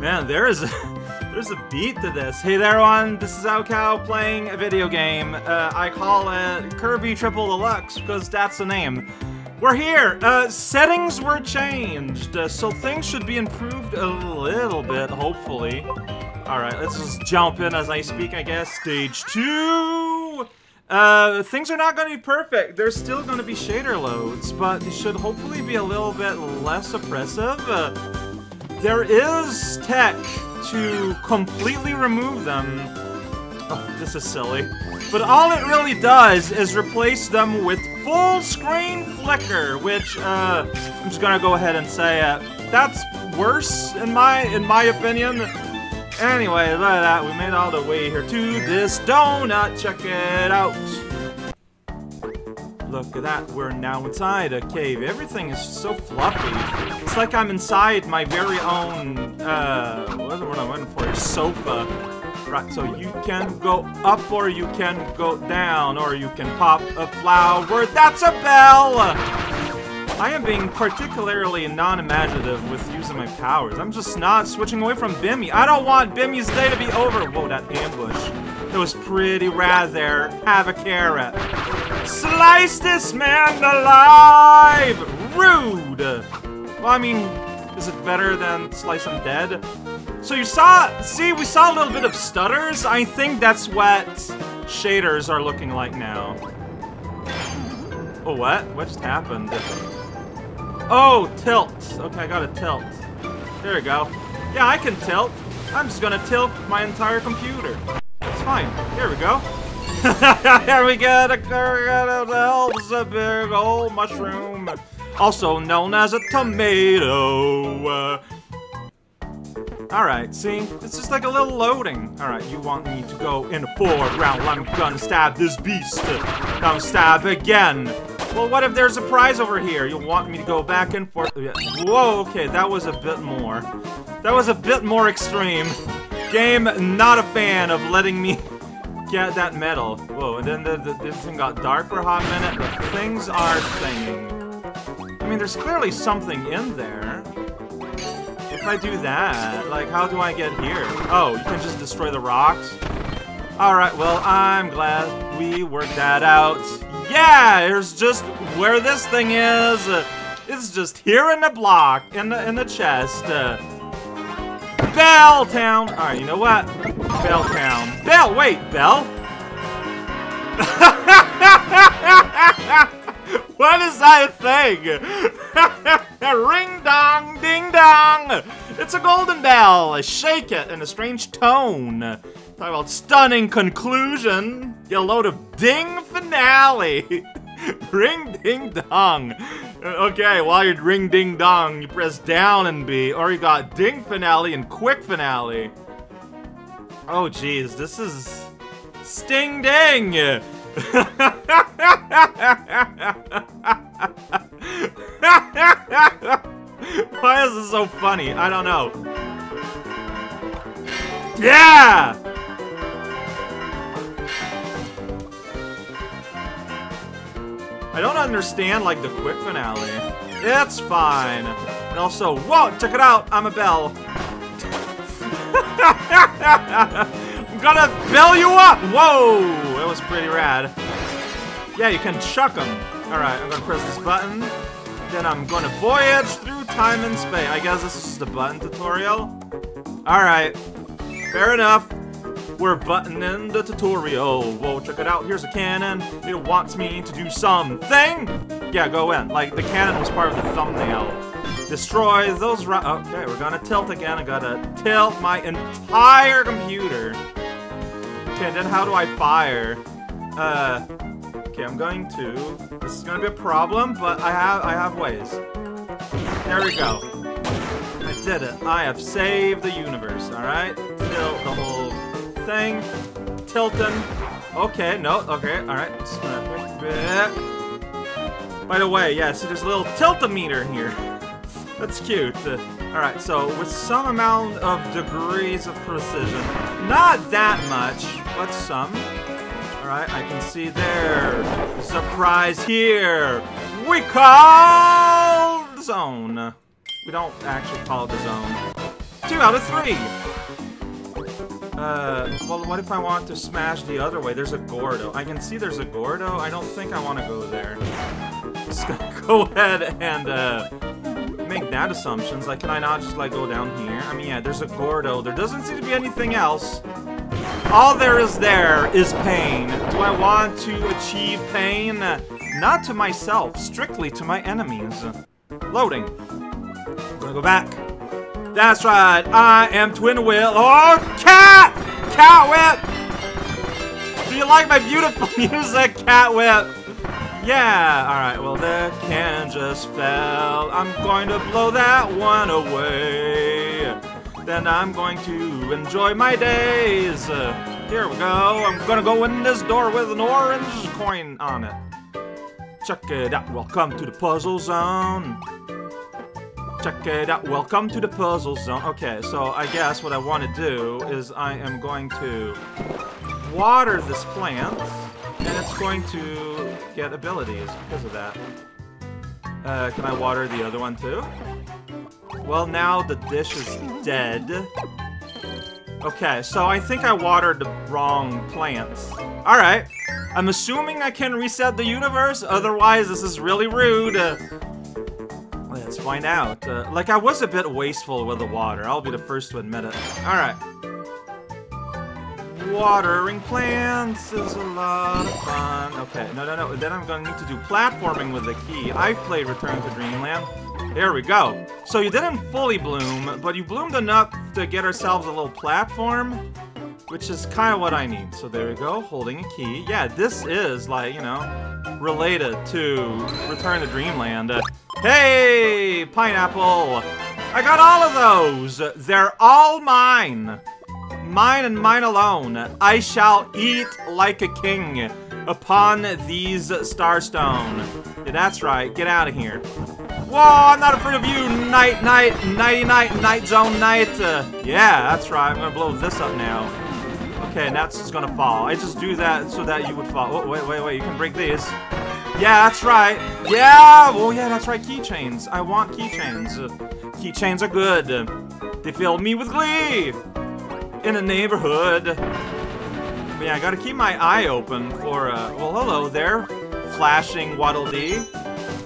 Man, there is a, there's a beat to this. Hey there, everyone. This is raocow playing a video game. Uh, I call it Kirby Triple Deluxe because that's the name. We're here. Uh, settings were changed, uh, so things should be improved a little bit, hopefully. Alright, let's just jump in as I speak, I guess. Stage two! Uh, things are not going to be perfect. There's still going to be shader loads, but they should hopefully be a little bit less oppressive. There is tech to completely remove them. Oh, this is silly. But all it really does is replace them with full screen flicker, which, uh, I'm just gonna go ahead and say, uh, that's worse in my, in my opinion. Anyway, look at that, we made all the way here to this donut, check it out. Look at that, we're now inside a cave. Everything is so fluffy. It's like I'm inside my very own, uh, what am I waiting for? A sofa. Right, so you can go up or you can go down, or you can pop a flower. That's a bell! I am being particularly non-imaginative with using my powers. I'm just not switching away from Bimmy. I don't want Bimmy's day to be over. Whoa, that ambush. It was pretty rad there. Have a carrot. Slice this man alive! Rude! Well, I mean, is it better than slice him dead? So you saw, see, we saw a little bit of stutters. I think that's what shaders are looking like now. Oh, what? What just happened? Oh, tilt. Okay, I got a tilt. There we go. Yeah, I can tilt. I'm just gonna tilt my entire computer. It's fine. Here we go. Here we get a helps a big old mushroom, also known as a tomato. Alright, see? It's just like a little loading. Alright, you want me to go in a the foreground. I'm gonna stab this beast. Now stab again. Well, what if there's a prize over here? You want me to go back and forth? Whoa, okay, that was a bit more. That was a bit more extreme. Game, not a fan of letting me get that metal. Whoa, and then the, the, this thing got dark for a hot minute, but things are thinging. I mean, there's clearly something in there. If I do that, like, how do I get here? Oh, you can just destroy the rocks? Alright, well, I'm glad we worked that out. Yeah, here's just where this thing is. It's just here in the block, in the in the chest. Uh, Bell Town. All right, you know what? Bell Town. Bell. Wait, Bell. what is that thing? Ring dong, ding dong. It's a golden bell. I shake it in a strange tone. Talk about stunning conclusion. Get a load of ding finale. ring ding dong. Uh, okay, while you're ring ding dong, you press down and B, or you got ding finale and quick finale. Oh jeez, this is sting ding. Why is this so funny? I don't know. Yeah! I don't understand, like, the quick finale. It's fine. And also, whoa, check it out, I'm a bell. I'm gonna bell you up! Whoa, that was pretty rad. Yeah, you can chuck them. Alright, I'm gonna press this button. Then I'm gonna voyage through time and space. I guess this is just a button tutorial. Alright, fair enough. We're buttoning the tutorial. Whoa, check it out. Here's a cannon. It wants me to do something. Yeah, go in. Like, the cannon was part of the thumbnail. Destroy those Okay, we're gonna tilt again. I gotta tilt my entire computer. Okay, then how do I fire? Uh, okay, I'm going to. This is gonna be a problem, but I have I have ways. There we go. I did it. I have saved the universe. All right, tilt the whole thing. Tilting. Okay, no, okay, alright. By the way, yeah, so there's a little tilt-o-meter here. That's cute. Uh, alright, so with some amount of degrees of precision, not that much, but some. Alright, I can see there. Surprise here. We call the zone. We don't actually call it the zone. two out of three. Uh, well, what if I want to smash the other way? There's a Gordo. I can see there's a Gordo. I don't think I want to go there. Just go ahead and, uh, make that assumptions. Like, can I not just, like, go down here? I mean, yeah, there's a Gordo. There doesn't seem to be anything else. All there is there is pain. Do I want to achieve pain? Not to myself, strictly to my enemies. Loading. I'm gonna go back. That's right, I am Twin Will. Oh, cat! Cat whip! Do you like my beautiful music, cat whip? Yeah, alright, well the cannon just fell. I'm going to blow that one away. Then I'm going to enjoy my days. Here we go. I'm gonna go in this door with an orange coin on it. Check it out. Welcome to the puzzle zone. Welcome to the puzzle zone. Okay, so I guess what I want to do is I am going to water this plant, and it's going to get abilities because of that. Uh, can I water the other one too? Well, now the dish is dead. Okay, so I think I watered the wrong plants. Alright. I'm assuming I can reset the universe, otherwise this is really rude. Find out. Uh, like, I was a bit wasteful with the water. I'll be the first to admit it. Alright. Watering plants is a lot of fun. Okay, no, no, no. Then I'm gonna need to do platforming with the key. I've played Return to Dreamland. There we go. So you didn't fully bloom, but you bloomed enough to get ourselves a little platform, which is kind of what I need. So there we go, holding a key. Yeah, this is, like, you know, related to Return to Dreamland. Hey, pineapple! I got all of those! They're all mine! Mine and mine alone. I shall eat like a king upon these starstone. Yeah, that's right, get out of here. Whoa, I'm not afraid of you, night, night, nighty night, night zone night. Uh, yeah, that's right, I'm gonna blow this up now. Okay, and that's just gonna fall. I just do that so that you would fall. Oh, wait, wait, wait, you can break these. Yeah, that's right. Yeah, oh yeah, that's right, keychains. I want keychains. Keychains are good. They fill me with glee. In the neighborhood. But yeah, I gotta keep my eye open for, uh, well, hello there, flashing Waddle Dee.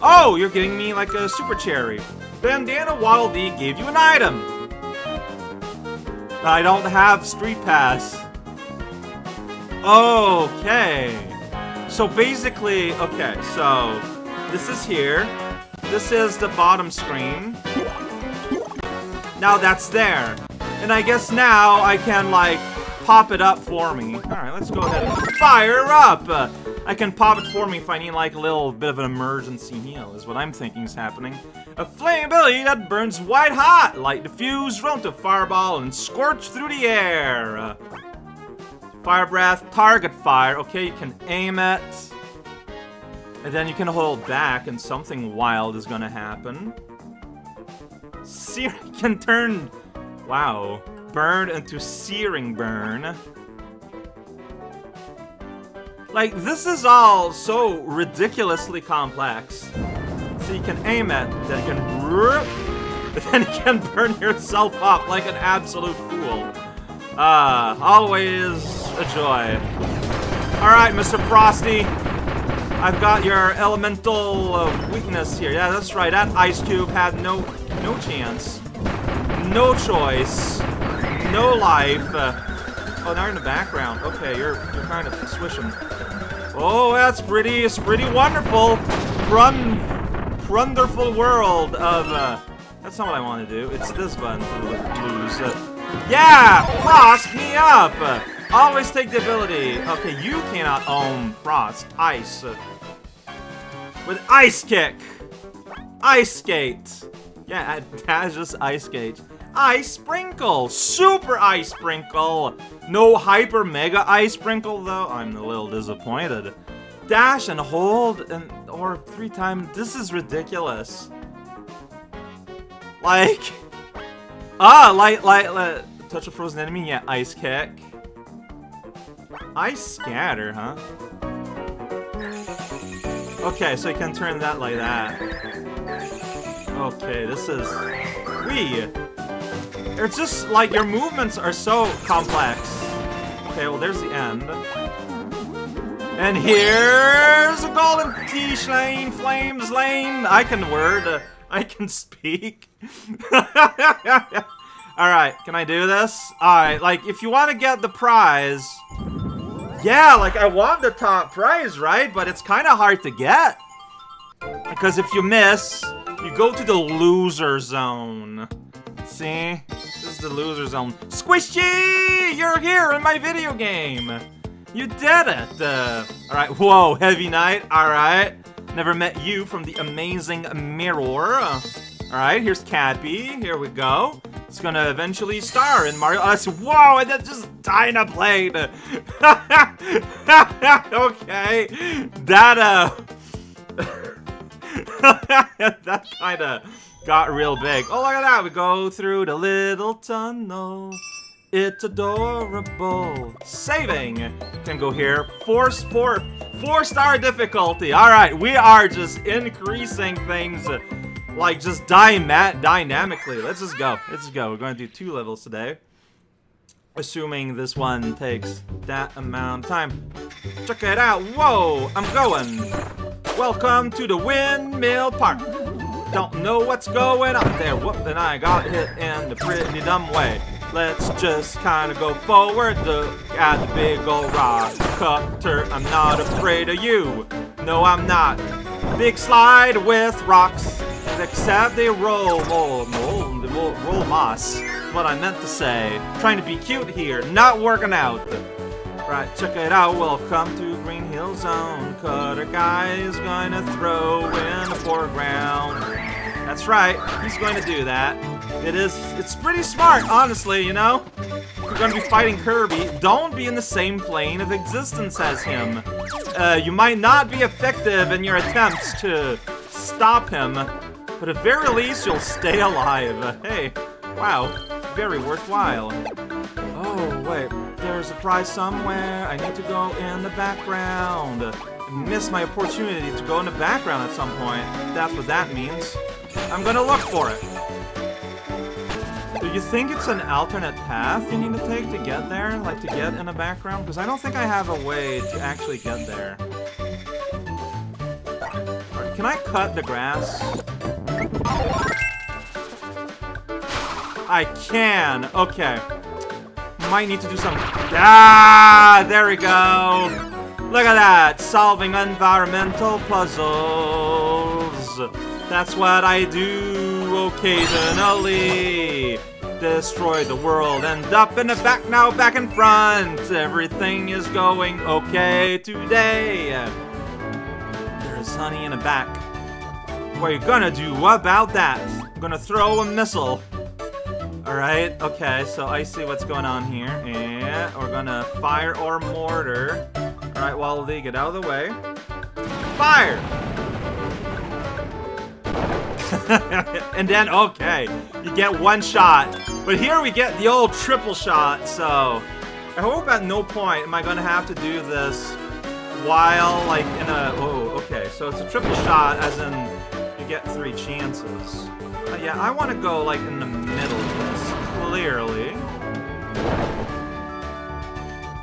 Oh, you're giving me like a super cherry. Bandana Waddle Dee gave you an item. I don't have Street Pass. Okay. So basically, okay, so this is here. This is the bottom screen. Now that's there. And I guess now I can, like, pop it up for me. Alright, let's go ahead and fire up! Uh, I can pop it for me if I need, like, a little bit of an emergency heal, is what I'm thinking is happening. A flame ability that burns white hot! Light diffuse, run to fireball, and scorch through the air! Uh, fire breath, target fire. Okay, you can aim it. And then you can hold back, and something wild is gonna happen. Sear can turn Wow. Burn into searing burn. Like, this is all so ridiculously complex. So you can aim it, then you can rip, then you can burn yourself up like an absolute fool. Uh, always a joy. Alright, Mr. Frosty. I've got your elemental uh, weakness here. Yeah, that's right. That ice cube had no no chance no choice, no life. Uh, oh, now you're in the background. Okay, you're you're kind of swishing. Oh, that's pretty. It's pretty wonderful. Run, wonderful world of. Uh, that's not what I want to do. It's this button to lose. Uh, yeah, frost me up. Always take the ability. Okay, you cannot own frost. Ice. Uh, with ice kick. Ice skate. Yeah, that's just ice skate. Ice Sprinkle! Super Ice Sprinkle! No Hyper Mega Ice Sprinkle, though? I'm a little disappointed. Dash and hold and or three times. This is ridiculous. Like, ah, light, light, light, touch a frozen enemy. Yeah, ice kick. Ice scatter, huh? Okay, so you can turn that like that. Okay, this is... We It's just, like, your movements are so complex. Okay, well, there's the end. And here's a golden Tish lane, flames lane. I can word, I can speak. Alright, can I do this? Alright, like, if you want to get the prize... Yeah, like, I want the top prize, right? But it's kind of hard to get. Because if you miss, you go to the loser zone. See? This is the loser zone. Squishy! You're here in my video game! You did it! Uh, Alright, whoa, Heavy Knight, alright. Never met you from the amazing mirror. Alright, here's Cappy. Here we go. It's gonna eventually star in Mario Odyssey. Whoa, and that just Dynablade! okay. That, uh... that kinda got real big. Oh, look at that! We go through the little tunnel. It's adorable. Saving. Can go here. Force four, four star difficulty. All right, we are just increasing things like just dyma dynamically. Let's just go. Let's just go. We're going to do two levels today. Assuming this one takes that amount of time. Check it out. Whoa, I'm going. Welcome to the Windmill Park. Don't know what's going on there. Whoop, and I got hit in a pretty dumb way. Let's just kind of go forward. Look at the big old rock cutter. I'm not afraid of you. No, I'm not. Big slide with rocks except they roll, roll, roll, roll, moss. What I meant to say. Trying to be cute here, not working out. Right, check it out. Welcome to Green Hill Zone. Cutter guy is gonna throw in the foreground. That's right, he's going to do that. It is, it's pretty smart, honestly, you know? You're gonna be fighting Kirby, don't be in the same plane of existence as him. Uh, you might not be effective in your attempts to stop him, but at very least, you'll stay alive. Uh, hey, wow, very worthwhile. Oh, wait, there's a prize somewhere. I need to go in the background. I missed my opportunity to go in the background at some point. That's what that means. I'm gonna look for it. Do you think it's an alternate path you need to take to get there? Like, to get in the background? Because I don't think I have a way to actually get there. Can I cut the grass? I can. Okay. Might need to do some... Ah! There we go. Look at that. Solving environmental puzzles. That's what I do occasionally. Destroy the world. End up in the back, now back in front. Everything is going okay today. There's honey in the back. What are you gonna do What about that? I'm gonna throw a missile. Alright, okay, so I see what's going on here. And we're gonna fire our mortar. Alright, while they get out of the way. Fire! and then, okay, you get one shot. But here we get the old triple shot, so... I hope at no point am I gonna have to do this while, like, in a... Oh, okay, so it's a triple shot, as in get three chances. Uh, yeah, I want to go, like, in the middle of this, clearly.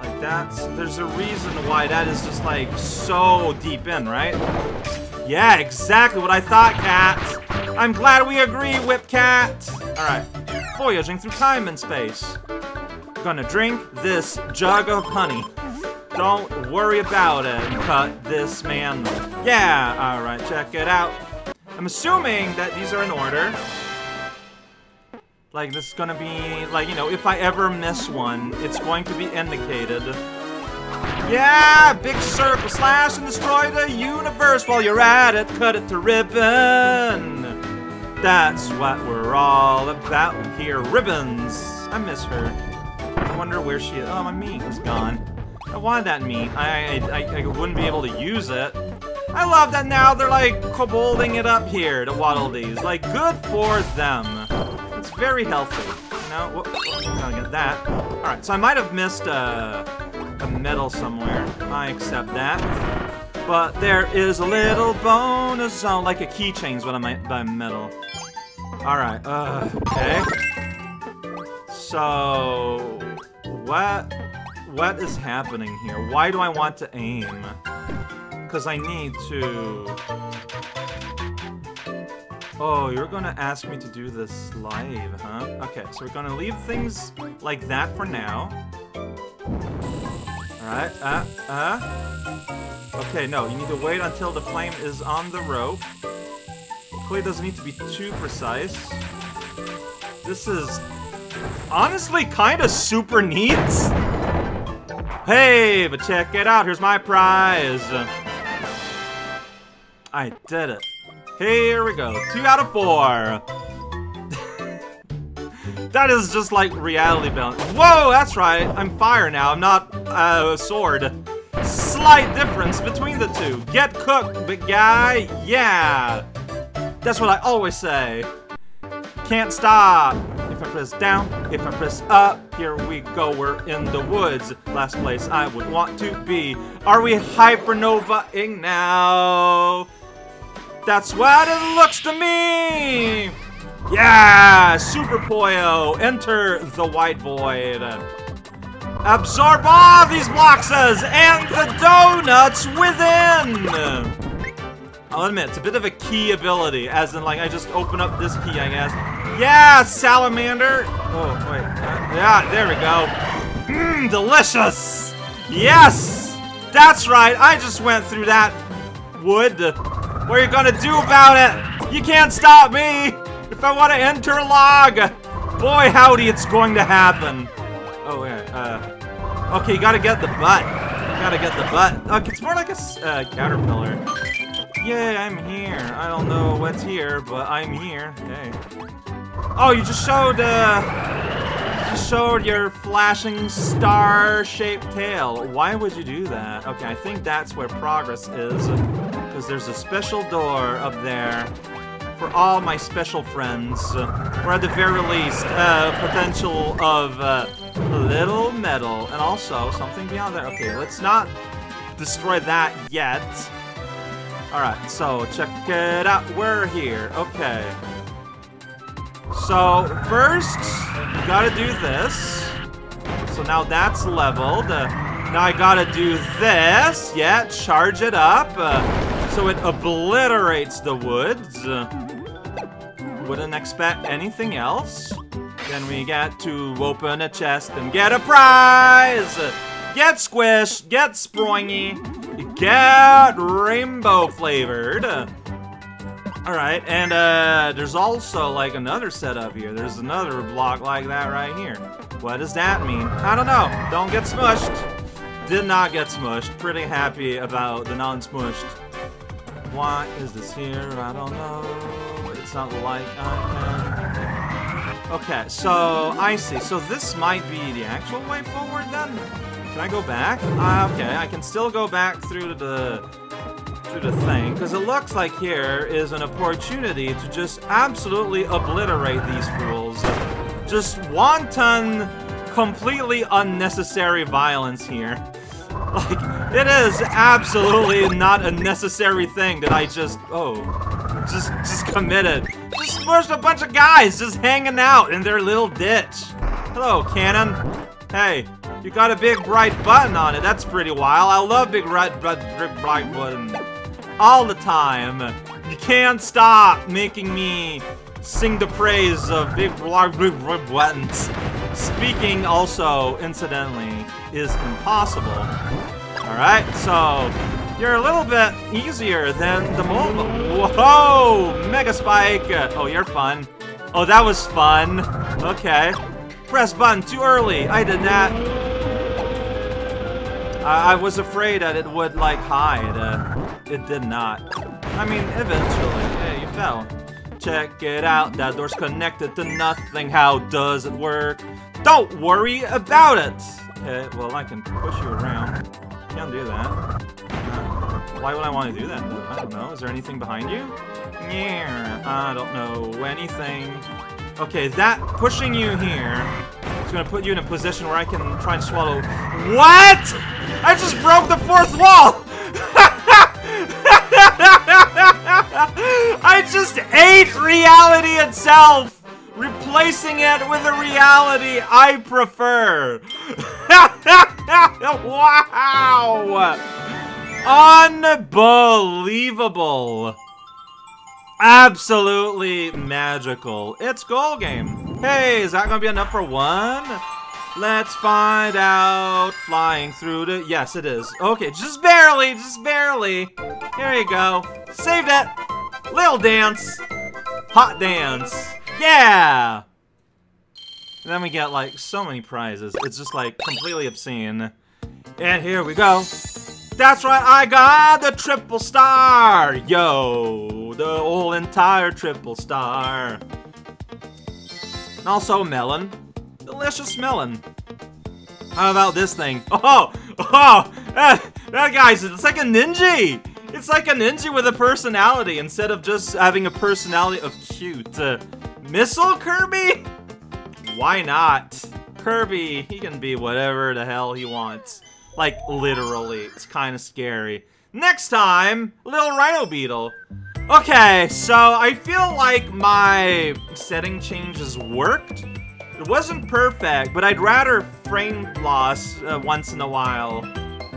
Like, that's... There's a reason why that is just, like, so deep in, right? Yeah, exactly what I thought, Cat! I'm glad we agree, Whip Cat! Alright, voyaging through time and space. Gonna drink this jug of honey. Don't worry about it. Cut this man. Yeah, alright, check it out. I'm assuming that these are in order. Like, this is gonna be, like, you know, if I ever miss one, it's going to be indicated. Yeah! Big circle slash and destroy the universe while you're at it. Cut it to ribbon. That's what we're all about here. Ribbons. I miss her. I wonder where she is. Oh, my meat is gone. I wanted that meat. I, I, I, wouldn't be able to use it. I love that now they're like kobolding it up here to waddle these. Like, good for them. It's very healthy. You know, whoop, gotta get that. Alright, so I might have missed a, a medal somewhere. I accept that. But there is a little bonus zone, like a keychain's what I might by medal. Alright, uh, okay. so what what is happening here? Why do I want to aim? Because I need to... Oh, you're gonna ask me to do this live, huh? Okay, so we're gonna leave things like that for now. Alright, uh, uh. Okay, no, you need to wait until the flame is on the rope. Hopefully it doesn't need to be too precise. This is honestly kind of super neat. Hey, but check it out, here's my prize. I did it. Here we go, two out of four. that is just like reality balance. Whoa, that's right, I'm fire now, I'm not uh, a sword. Slight difference between the two. Get cooked, big guy, yeah. That's what I always say. Can't stop. If I press down, if I press up, here we go, we're in the woods. Last place I would want to be. Are we hypernovaing now? That's what it looks to me! Yeah! Super Poyo, enter the white void. Absorb all these boxes and the donuts within! I'll admit, it's a bit of a key ability, as in, like, I just open up this key, I guess. Yeah, salamander! Oh, wait. Uh, yeah, there we go. Mmm, delicious! Yes! That's right, I just went through that wood. What are you gonna do about it? You can't stop me! If I want to enter log! Boy, howdy, it's going to happen. Oh, yeah, uh... Okay, you gotta get the butt. You gotta get the butt. Okay, it's more like a uh, caterpillar. Yay, I'm here. I don't know what's here, but I'm here. Hey. Oh, you just showed, uh... You showed your flashing star-shaped tail. Why would you do that? Okay, I think that's where progress is because there's a special door up there for all my special friends. Uh, or at the very least, uh, potential of uh, a little metal. And also, something beyond that. Okay, let's not destroy that yet. Alright, so check it out. We're here. Okay. So, first, you gotta do this. So now that's leveled. Uh, now I gotta do this. Yeah, charge it up. So it obliterates the woods. Wouldn't expect anything else. Then we get to open a chest and get a prize! Get squished, get springy, get rainbow flavored. Alright, and uh, there's also like another setup here. There's another block like that right here. What does that mean? I don't know. Don't get smushed. Did not get smushed. Pretty happy about the non-smushed. Why is this here? I don't know. It's not like I can... Okay, so I see. So this might be the actual way forward then? Can I go back? Uh, okay, I can still go back through the through the thing, because it looks like here is an opportunity to just absolutely obliterate these fools. Just wanton, completely unnecessary violence here. Like, it is absolutely not a necessary thing that I just, oh, just, just committed. Just smushed a bunch of guys just hanging out in their little ditch. Hello, cannon. Hey, you got a big bright button on it. That's pretty wild. I love big red, big bright button. All the time. You can't stop making me sing the praise of big, big, big buttons. Speaking also, incidentally, is impossible. Alright, so you're a little bit easier than the mobile. Whoa! Mega Spike! Oh, you're fun. Oh, that was fun. Okay. Press button too early. I did that. I, I was afraid that it would, like, hide. Uh, it did not. I mean, eventually. Yeah, you fell. Check it out. That door's connected to nothing. How does it work? Don't worry about it! Okay, well, I can push you around. Can't do that. Why would I want to do that? I don't know. Is there anything behind you? Yeah, I don't know anything. Okay, that pushing you here is going to put you in a position where I can try and swallow... What?! I just broke the fourth wall! I just ate reality itself! Replacing it with a reality I prefer. wow! Unbelievable. Absolutely magical. It's goal game. Hey, is that gonna be enough for one? Let's find out. Flying through the... Yes, it is. Okay, just barely, just barely. Here you go. Saved it. Little dance. Hot dance. Yeah! And then we get, like, so many prizes. It's just, like, completely obscene. And here we go. That's right, I got the triple star! Yo, the whole entire triple star. And also melon. Delicious melon. How about this thing? Oh, oh, that, that guy's, it's like a ninja! It's like a ninja with a personality instead of just having a personality of cute. Uh, Missile Kirby? Why not? Kirby, he can be whatever the hell he wants. Like, literally. It's kind of scary. Next time, little Rhino Beetle. Okay, so I feel like my setting changes worked. It wasn't perfect, but I'd rather frame loss uh, once in a while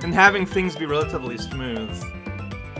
than having things be relatively smooth.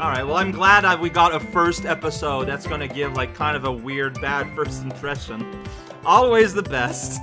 Alright, well I'm glad that we got a first episode that's gonna give like kind of a weird bad first impression. Always the best.